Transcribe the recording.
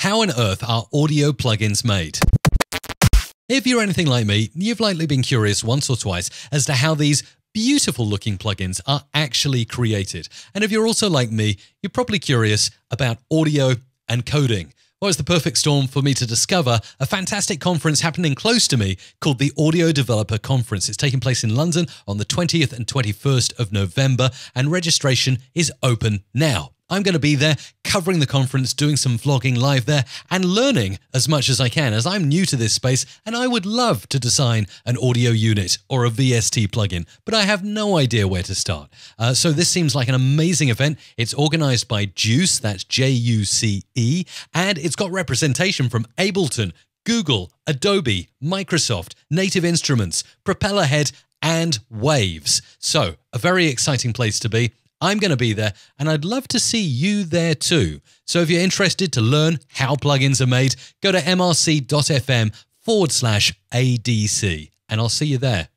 How on earth are audio plugins made? If you're anything like me, you've likely been curious once or twice as to how these beautiful looking plugins are actually created. And if you're also like me, you're probably curious about audio and coding. Well, it's the perfect storm for me to discover a fantastic conference happening close to me called the Audio Developer Conference. It's taking place in London on the 20th and 21st of November, and registration is open now. I'm going to be there covering the conference, doing some vlogging live there, and learning as much as I can as I'm new to this space and I would love to design an audio unit or a VST plugin, but I have no idea where to start. Uh, so this seems like an amazing event. It's organized by JUCE, that's J U C E, and it's got representation from Ableton, Google, Adobe, Microsoft, Native Instruments, Propellerhead, and Waves. So, a very exciting place to be. I'm going to be there and I'd love to see you there too. So if you're interested to learn how plugins are made, go to mrc.fm forward slash ADC and I'll see you there.